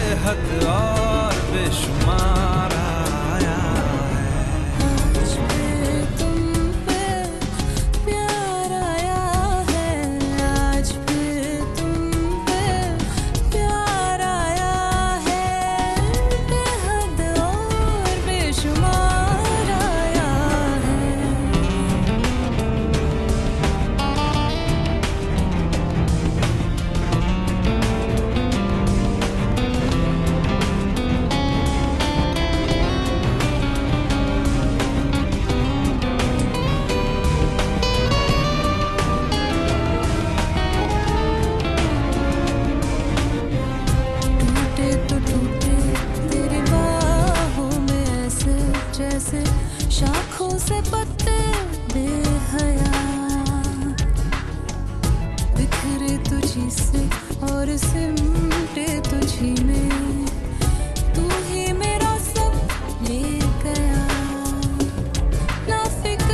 והתואר בשמה शाखों से पत्ते बेहया। बिखरे तो तुझी से और से